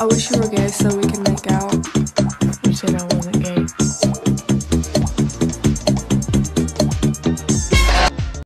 I wish you were gay so we can make